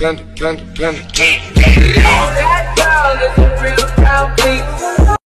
panda, panda, panda, panda.